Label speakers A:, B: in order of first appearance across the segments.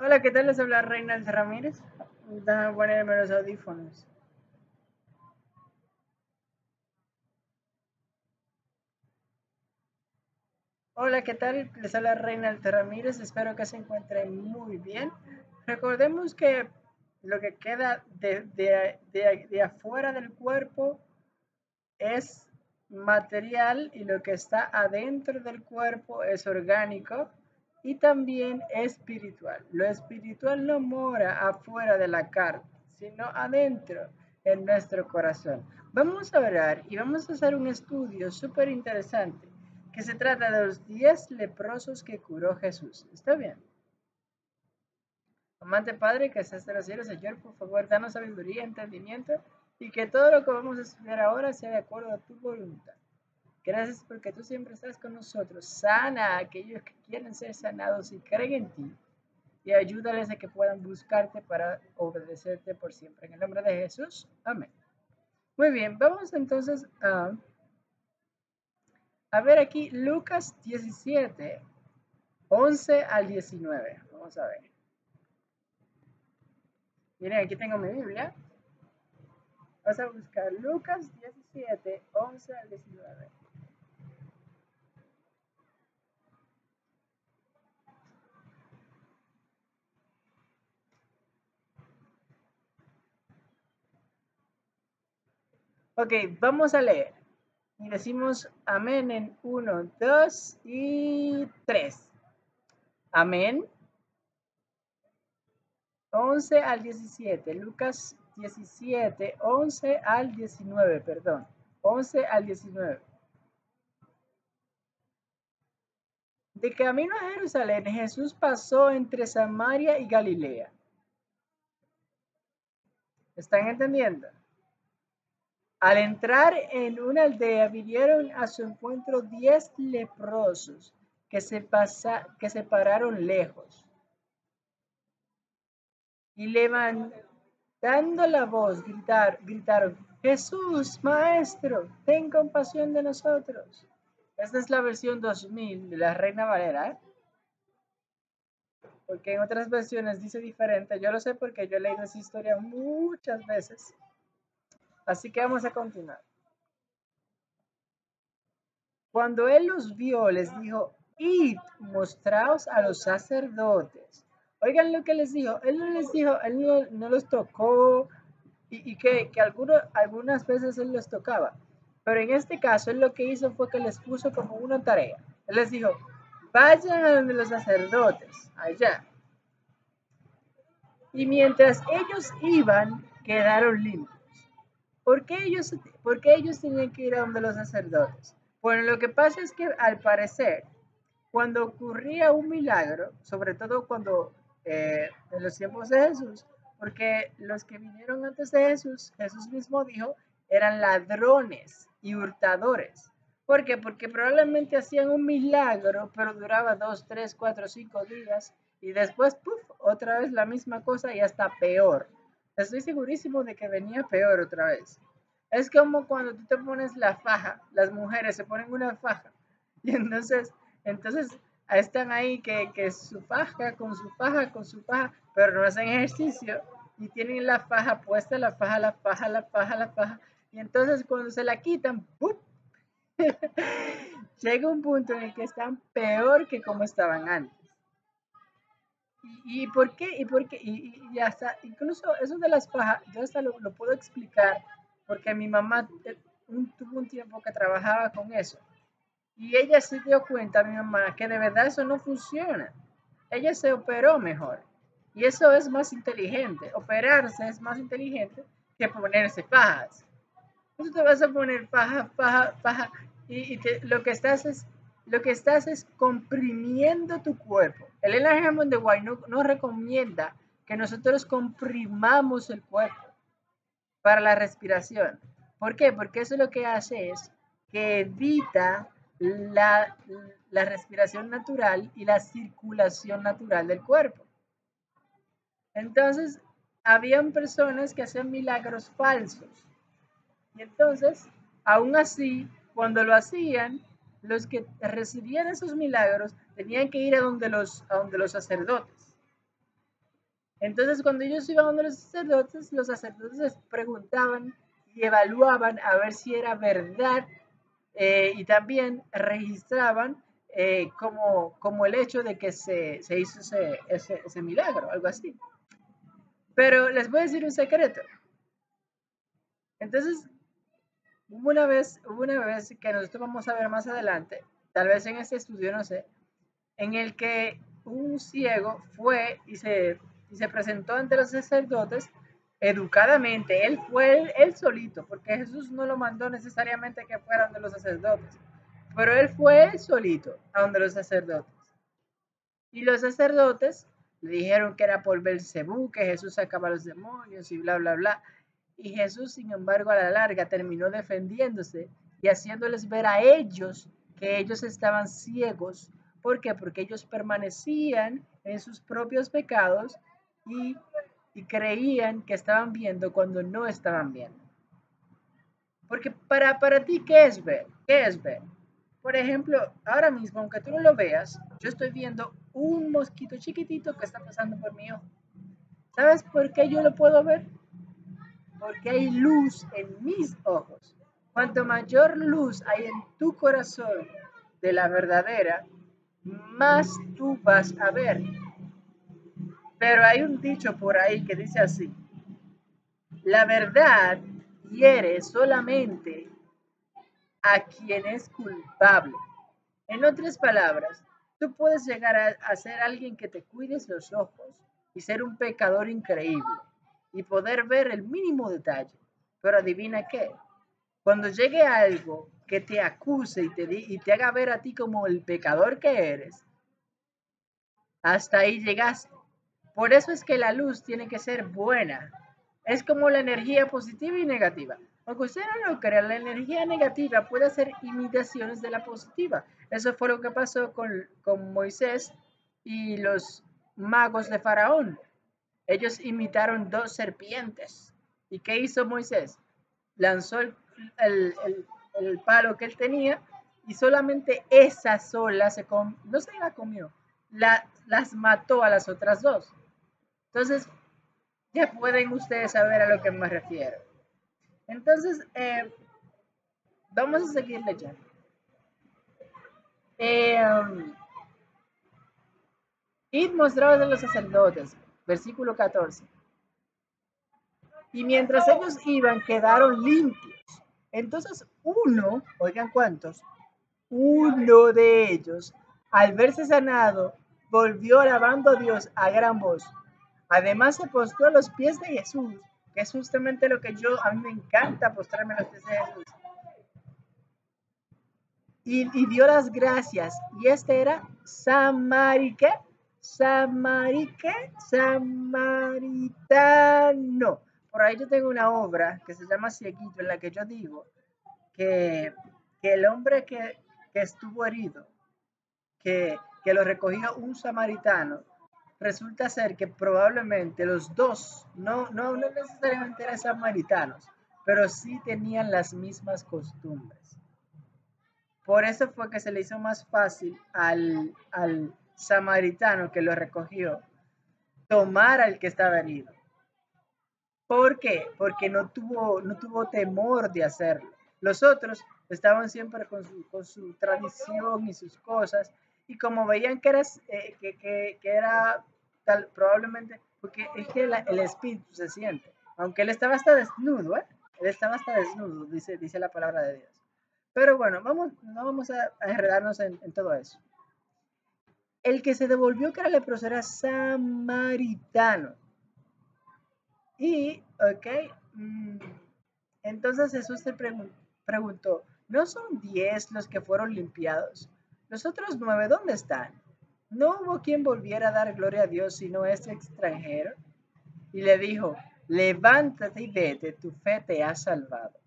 A: Hola, ¿qué tal? Les habla Reinaldo Ramírez. Déjame ponerme los audífonos. Hola, ¿qué tal? Les habla Reinaldo Ramírez. Espero que se encuentren muy bien. Recordemos que lo que queda de, de afuera del cuerpo es material y lo que está adentro del cuerpo es orgánico y también espiritual. Lo espiritual no mora afuera de la carne, sino adentro en nuestro corazón. Vamos a orar y vamos a hacer un estudio súper interesante que se trata de los 10 leprosos que curó Jesús. ¿Está bien? Amante Padre que estás en los cielos, Señor, por favor, danos sabiduría, entendimiento y que todo lo que vamos a estudiar ahora sea de acuerdo a tu voluntad. Gracias porque tú siempre estás con nosotros. Sana a aquellos que quieren ser sanados y creen en ti. Y ayúdales a que puedan buscarte para obedecerte por siempre. En el nombre de Jesús. Amén. Muy bien, vamos entonces a, a ver aquí Lucas 17, 11 al 19. Vamos a ver. Miren, aquí tengo mi Biblia. Vamos a buscar Lucas 17, 11 al 19. Ok, vamos a leer. Y decimos amén en 1, 2 y 3. Amén. 11 al 17. Lucas 17, 11 al 19, perdón. 11 al 19. De camino a Jerusalén, Jesús pasó entre Samaria y Galilea. ¿Están entendiendo? Al entrar en una aldea, vinieron a su encuentro diez leprosos que se, pasa, que se pararon lejos. Y levantando la voz, gritar, gritaron, Jesús, Maestro, ten compasión de nosotros. Esta es la versión 2000 de la Reina Valera, ¿eh? porque en otras versiones dice diferente. Yo lo sé porque yo he leído esa historia muchas veces. Así que vamos a continuar. Cuando él los vio, les dijo, id, mostraos a los sacerdotes. Oigan lo que les dijo. Él no les dijo, él no, los tocó y, que, que algunas veces él los tocaba. Pero en este caso, él lo que hizo fue que les puso como una tarea. Él les dijo, vayan a donde los sacerdotes, allá. Y mientras ellos iban, quedaron limpios. ¿Por qué ellos, por ellos tenían que ir a donde los sacerdotes? Bueno, lo que pasa es que al parecer, cuando ocurría un milagro, sobre todo cuando eh, en los tiempos de Jesús, porque los que vinieron antes de Jesús, Jesús mismo dijo, eran ladrones y hurtadores. ¿Por qué? Porque probablemente hacían un milagro, pero duraba dos, tres, cuatro, cinco días y después, puff, otra vez la misma cosa y hasta peor. Estoy segurísimo de que venía peor otra vez. Es como cuando tú te pones la faja, las mujeres se ponen una faja y entonces, entonces están ahí que, que su faja, con su faja, con su faja, pero no hacen ejercicio y tienen la faja puesta, la faja, la faja, la faja, la faja. Y entonces cuando se la quitan, ¡pum! llega un punto en el que están peor que como estaban antes. ¿Y, por qué? ¿Y por qué? Y, hasta, incluso eso de las fajas, yo hasta lo, puedo explicar porque mi mamá tuvo un tiempo que trabajaba con eso. Y ella se dio cuenta, mi mamá, que de verdad eso no funciona. Ella se operó mejor. Y eso es más inteligente. Operarse es más inteligente que ponerse fajas. Entonces te vas a poner faja, faja, faja. Y, lo que estás es lo que estás es comprimiendo tu cuerpo. El Hammond de White no, nos recomienda que nosotros comprimamos el cuerpo para la respiración. ¿Por qué? Porque eso lo que hace es que evita la, la respiración natural y la circulación natural del cuerpo. Entonces, habían personas que hacían milagros falsos. Y entonces, aún así, cuando lo hacían, los que recibían esos milagros tenían que ir a donde los, a donde los sacerdotes. Entonces, cuando ellos iban a los sacerdotes, los sacerdotes preguntaban y evaluaban a ver si era verdad eh, y también registraban eh, como, como el hecho de que se, se hizo ese, ese, milagro, algo así. Pero les voy a decir un secreto. Entonces, una vez, una vez que nosotros vamos a ver más adelante, tal vez en este estudio, no sé, en el que un ciego fue y se, y se presentó ante los sacerdotes educadamente. Él fue él, solito, porque Jesús no lo mandó necesariamente que fueran de los sacerdotes, pero él fue él solito a donde los sacerdotes. Y los sacerdotes le dijeron que era por Belcebú, que Jesús sacaba los demonios y bla, bla, bla. Y Jesús, sin embargo, a la larga terminó defendiéndose y haciéndoles ver a ellos que ellos estaban ciegos. ¿Por qué? Porque ellos permanecían en sus propios pecados y, creían que estaban viendo cuando no estaban viendo. Porque para, para ti, ¿qué es ver? ¿Qué es ver? Por ejemplo, ahora mismo, aunque tú no lo veas, yo estoy viendo un mosquito chiquitito que está pasando por mi ojo. ¿Sabes por qué yo lo puedo ver? Porque hay luz en mis ojos. Cuanto mayor luz hay en tu corazón de la verdadera, más tú vas a ver. Pero hay un dicho por ahí que dice así, la verdad hiere solamente a quien es culpable. En otras palabras, tú puedes llegar a, ser alguien que te cuides los ojos y ser un pecador increíble y poder ver el mínimo detalle. Pero adivina qué, cuando llegue algo que te acuse y te, y te haga ver a ti como el pecador que eres, hasta ahí llegaste. Por eso es que la luz tiene que ser buena. Es como la energía positiva y negativa. Aunque usted no lo crea, la energía negativa puede ser imitaciones de la positiva. Eso fue lo que pasó con, con Moisés y los magos de Faraón. Ellos imitaron dos serpientes. ¿Y qué hizo Moisés? Lanzó el, palo que él tenía y solamente esa sola se no se la comió, la, las mató a las otras dos. Entonces, ya pueden ustedes saber a lo que me refiero. Entonces, eh, vamos a seguir leyendo. Eh, um, mostrados a los sacerdotes, versículo 14. Y mientras ellos iban, quedaron limpios. Entonces uno, oigan cuántos, uno de ellos, al verse sanado, volvió alabando a Dios a gran voz. Además se postró a los pies de Jesús es justamente lo que yo, a mí me encanta postrarme a los pies de Jesús. Y, dio las gracias. Y este era Samarique, Samarique, Samaritano. Por ahí yo tengo una obra que se llama Cieguito, en la que yo digo que, el hombre que, estuvo herido, que, lo recogió un samaritano, resulta ser que probablemente los dos, no, no, no necesariamente eran samaritanos, pero sí tenían las mismas costumbres. Por eso fue que se le hizo más fácil al, al samaritano que lo recogió tomar al que estaba herido. ¿Por qué? Porque no tuvo, no tuvo temor de hacerlo. Los otros estaban siempre con su, con su tradición y sus cosas y como veían que era, eh, que, que, que, era tal, probablemente, porque es que el espíritu se siente, aunque él estaba hasta desnudo, ¿eh? él estaba hasta desnudo, dice, dice la palabra de Dios. Pero bueno, vamos, no vamos a, enredarnos en, en, todo eso. El que se devolvió que era leproso era samaritano. Y, ok, mm, entonces Jesús se preguntó, ¿no son diez los que fueron limpiados? ¿Los otros nueve dónde están? ¿No hubo quien volviera a dar gloria a Dios sino este extranjero? Y le dijo, levántate y vete, tu fe te ha salvado.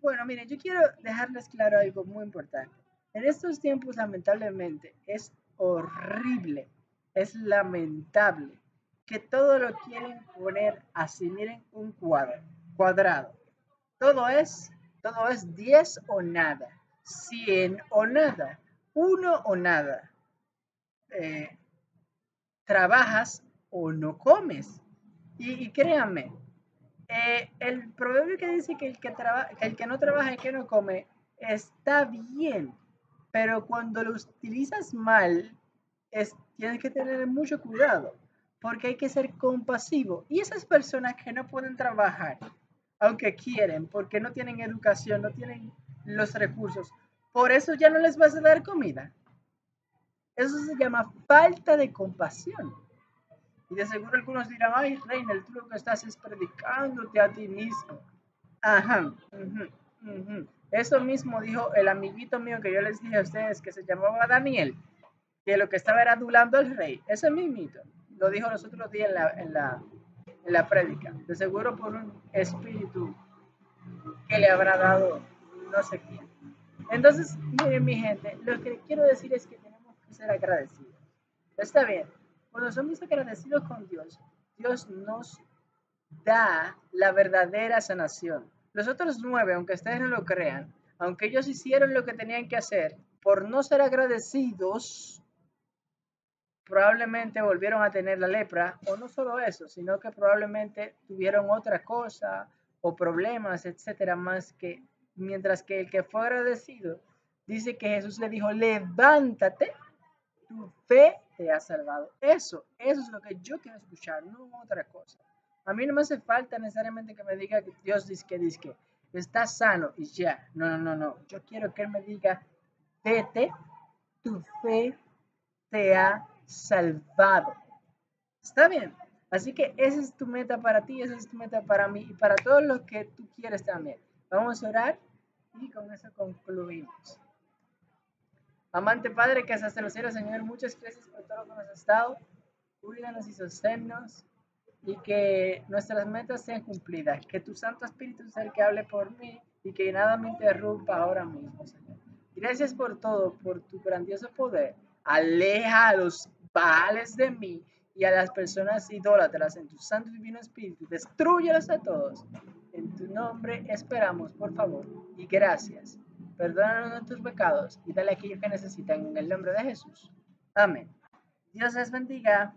A: Bueno, miren, yo quiero dejarles claro algo muy importante. En estos tiempos, lamentablemente, es horrible, es lamentable que todo lo quieren poner así. Miren, un cuadro, cuadrado. Todo es, todo es 10 o nada. 100 o nada, uno o nada. Eh, trabajas o no comes. Y, créanme, eh, el proverbio que dice que el que, el que no trabaja y que no come está bien, pero cuando lo utilizas mal, es, tienes que tener mucho cuidado, porque hay que ser compasivo. Y esas personas que no pueden trabajar, aunque quieren, porque no tienen educación, no tienen los recursos, por eso ya no les vas a dar comida. Eso se llama falta de compasión. Y de seguro algunos dirán, ay, Reina, tú lo que estás es predicándote a ti mismo. Ajá. Eso mismo dijo el amiguito mío que yo les dije a ustedes que se llamaba Daniel, que lo que estaba era adulando al rey. Ese mismito. Lo dijo los otros días en la, en la, en la prédica. De seguro por un espíritu que le habrá dado no sé quién. Entonces, miren mi gente, lo que quiero decir es que tenemos que ser agradecidos. Está bien, cuando somos agradecidos con Dios, Dios nos da la verdadera sanación. Los otros nueve, aunque ustedes no lo crean, aunque ellos hicieron lo que tenían que hacer, por no ser agradecidos, probablemente volvieron a tener la lepra, o no solo eso, sino que probablemente tuvieron otra cosa o problemas, etcétera, más que mientras que el que fue agradecido dice que Jesús le dijo, levántate, tu fe te ha salvado. Eso, eso es lo que yo quiero escuchar, no otra cosa. A mí no me hace falta necesariamente que me diga que Dios dice que dice que está sano y ya. No, no, no, no. Yo quiero que Él me diga, vete, tu fe te ha salvado. Está bien. Así que esa es tu meta para ti, esa es tu meta para mí y para todos los que tú quieres también. Vamos a orar y con eso concluimos. Amante Padre que hasta los cielos, Señor, muchas gracias por todo lo que nos has dado. Cuídanos y sosténnos y que nuestras metas sean cumplidas. Que tu Santo Espíritu sea el que hable por mí y que nada me interrumpa ahora mismo, Señor. Gracias por todo, por tu grandioso poder. Aleja a los baales de mí y a las personas idólatras en tu Santo Divino Espíritu. Destruyelos a todos. En tu nombre esperamos, por favor, y gracias. Perdónanos nuestros pecados y dale a aquellos que necesitan en el nombre de Jesús. Amén. Dios les bendiga.